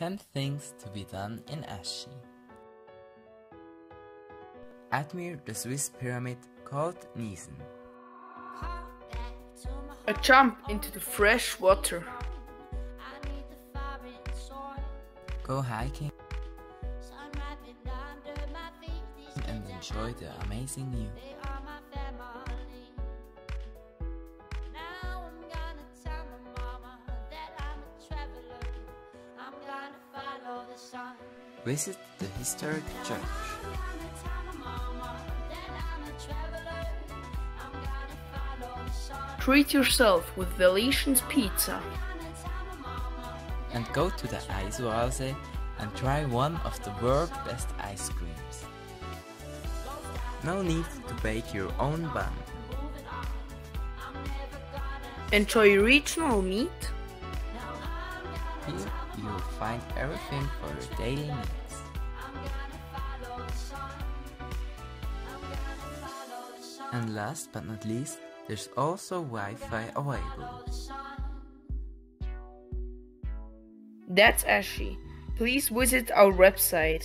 10 things to be done in Aeschi. Admire the Swiss pyramid called Niesen. A jump into the fresh water. Go hiking and enjoy the amazing view. Visit the historic church. Treat yourself with Velician's pizza. And go to the Eisoase and try one of the world's best ice creams. No need to bake your own bun. Enjoy regional meat. Here you will find everything for your daily needs. And last but not least, there's also Wi-Fi available. That's Aeschi. Please visit our website.